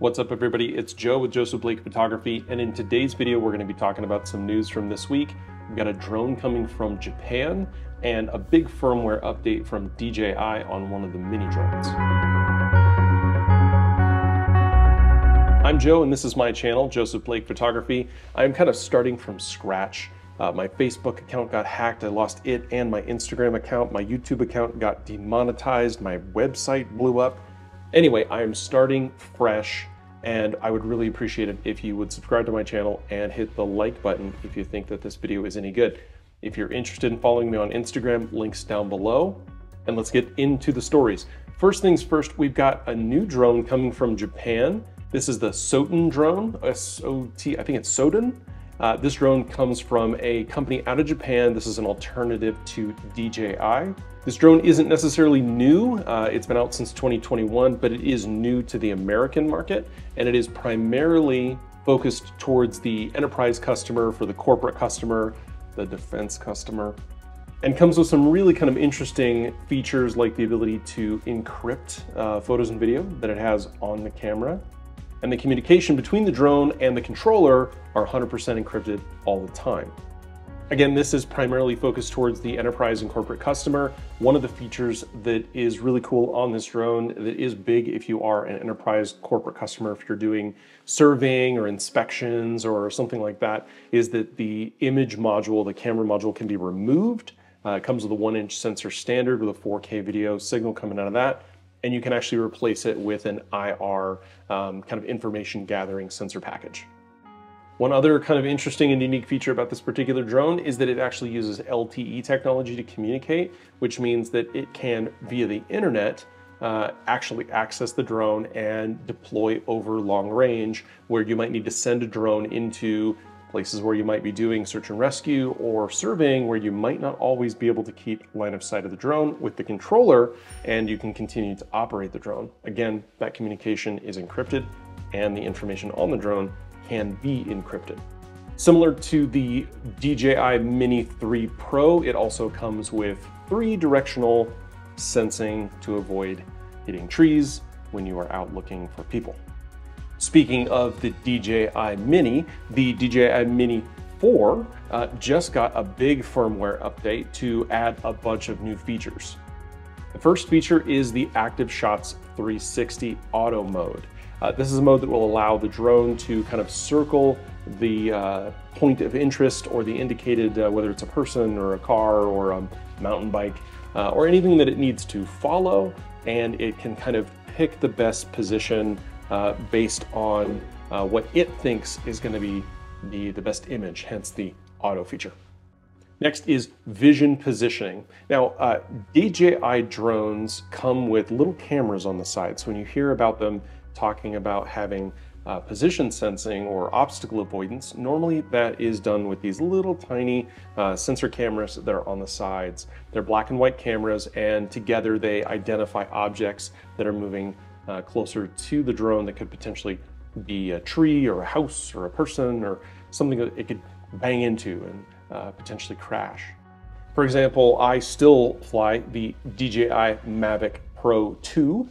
What's up everybody? It's Joe with Joseph Blake Photography and in today's video we're going to be talking about some news from this week. We've got a drone coming from Japan and a big firmware update from DJI on one of the mini drones. I'm Joe and this is my channel, Joseph Blake Photography. I'm kind of starting from scratch. Uh, my Facebook account got hacked. I lost it and my Instagram account. My YouTube account got demonetized. My website blew up. Anyway, I am starting fresh and I would really appreciate it if you would subscribe to my channel and hit the like button if you think that this video is any good. If you're interested in following me on Instagram, links down below. And let's get into the stories. First things first, we've got a new drone coming from Japan. This is the Soten drone, S-O-T, I think it's Soten. Uh, this drone comes from a company out of Japan. This is an alternative to DJI. This drone isn't necessarily new. Uh, it's been out since 2021, but it is new to the American market, and it is primarily focused towards the enterprise customer, for the corporate customer, the defense customer, and comes with some really kind of interesting features like the ability to encrypt uh, photos and video that it has on the camera and the communication between the drone and the controller are 100% encrypted all the time. Again, this is primarily focused towards the enterprise and corporate customer. One of the features that is really cool on this drone that is big if you are an enterprise corporate customer, if you're doing surveying or inspections or something like that, is that the image module, the camera module can be removed. Uh, it comes with a one inch sensor standard with a 4K video signal coming out of that and you can actually replace it with an IR um, kind of information gathering sensor package. One other kind of interesting and unique feature about this particular drone is that it actually uses LTE technology to communicate, which means that it can, via the internet, uh, actually access the drone and deploy over long range, where you might need to send a drone into places where you might be doing search and rescue or surveying where you might not always be able to keep line of sight of the drone with the controller and you can continue to operate the drone. Again, that communication is encrypted and the information on the drone can be encrypted. Similar to the DJI Mini 3 Pro, it also comes with three directional sensing to avoid hitting trees when you are out looking for people. Speaking of the DJI Mini, the DJI Mini 4 uh, just got a big firmware update to add a bunch of new features. The first feature is the Active Shots 360 Auto Mode. Uh, this is a mode that will allow the drone to kind of circle the uh, point of interest or the indicated, uh, whether it's a person or a car or a mountain bike, uh, or anything that it needs to follow, and it can kind of pick the best position uh, based on uh, what it thinks is going to be the, the best image, hence the auto feature. Next is vision positioning. Now, uh, DJI drones come with little cameras on the side. So when you hear about them talking about having uh, position sensing or obstacle avoidance, normally that is done with these little tiny uh, sensor cameras that are on the sides. They're black and white cameras and together they identify objects that are moving uh, closer to the drone that could potentially be a tree or a house or a person or something that it could bang into and uh, potentially crash. For example, I still fly the DJI Mavic Pro 2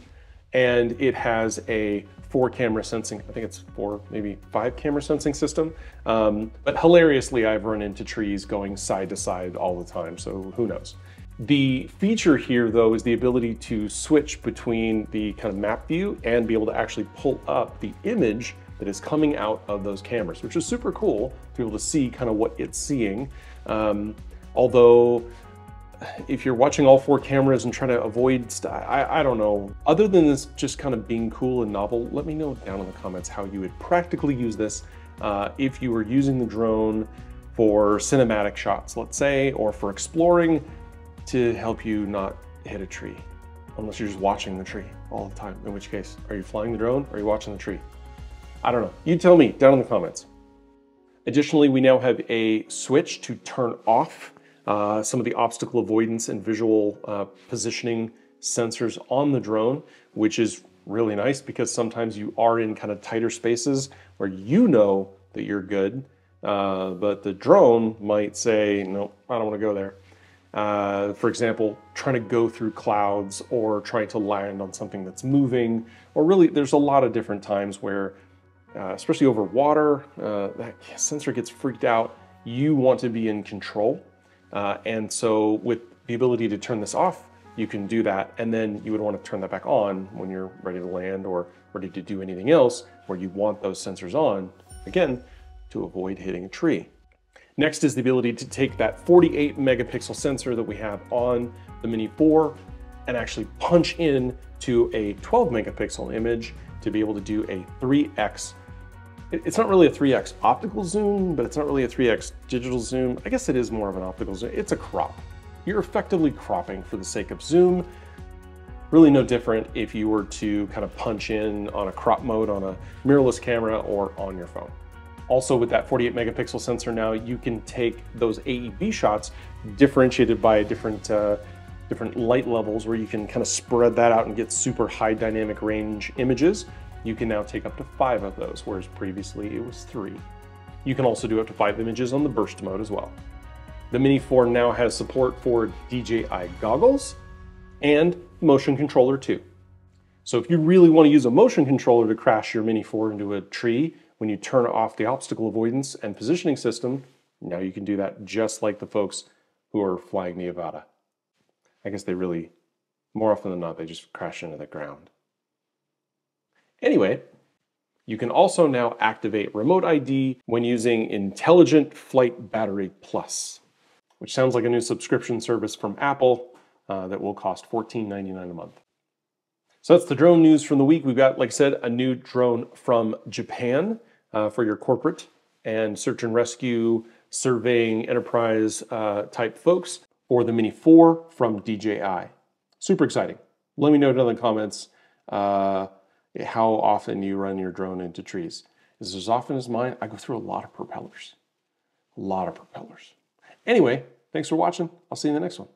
and it has a four camera sensing, I think it's four, maybe five camera sensing system. Um, but hilariously, I've run into trees going side to side all the time, so who knows. The feature here though is the ability to switch between the kind of map view and be able to actually pull up the image that is coming out of those cameras, which is super cool to be able to see kind of what it's seeing. Um, although if you're watching all four cameras and trying to avoid, I, I don't know. Other than this just kind of being cool and novel, let me know down in the comments how you would practically use this uh, if you were using the drone for cinematic shots, let's say, or for exploring, to help you not hit a tree, unless you're just watching the tree all the time, in which case, are you flying the drone or are you watching the tree? I don't know. You tell me down in the comments. Additionally, we now have a switch to turn off uh, some of the obstacle avoidance and visual uh, positioning sensors on the drone, which is really nice because sometimes you are in kind of tighter spaces where you know that you're good, uh, but the drone might say, no, I don't want to go there. Uh, for example, trying to go through clouds or trying to land on something that's moving, or really there's a lot of different times where, uh, especially over water, uh, that sensor gets freaked out. You want to be in control. Uh, and so with the ability to turn this off, you can do that. And then you would want to turn that back on when you're ready to land or ready to do anything else where you want those sensors on, again, to avoid hitting a tree. Next is the ability to take that 48 megapixel sensor that we have on the Mini 4 and actually punch in to a 12 megapixel image to be able to do a 3x. It's not really a 3x optical zoom, but it's not really a 3x digital zoom. I guess it is more of an optical zoom. It's a crop. You're effectively cropping for the sake of zoom. Really no different if you were to kind of punch in on a crop mode on a mirrorless camera or on your phone. Also with that 48 megapixel sensor now, you can take those AEB shots differentiated by different, uh, different light levels where you can kind of spread that out and get super high dynamic range images. You can now take up to five of those, whereas previously it was three. You can also do up to five images on the burst mode as well. The Mini 4 now has support for DJI goggles and motion controller too. So if you really want to use a motion controller to crash your Mini 4 into a tree when you turn off the obstacle avoidance and positioning system, now you can do that just like the folks who are flying the Avata. I guess they really, more often than not, they just crash into the ground. Anyway, you can also now activate Remote ID when using Intelligent Flight Battery Plus, which sounds like a new subscription service from Apple uh, that will cost $14.99 a month. So that's the drone news from the week. We've got, like I said, a new drone from Japan uh, for your corporate and search and rescue, surveying, enterprise uh, type folks, or the Mini 4 from DJI. Super exciting. Let me know down in the comments uh, how often you run your drone into trees. Is as often as mine? I go through a lot of propellers. A lot of propellers. Anyway, thanks for watching. I'll see you in the next one.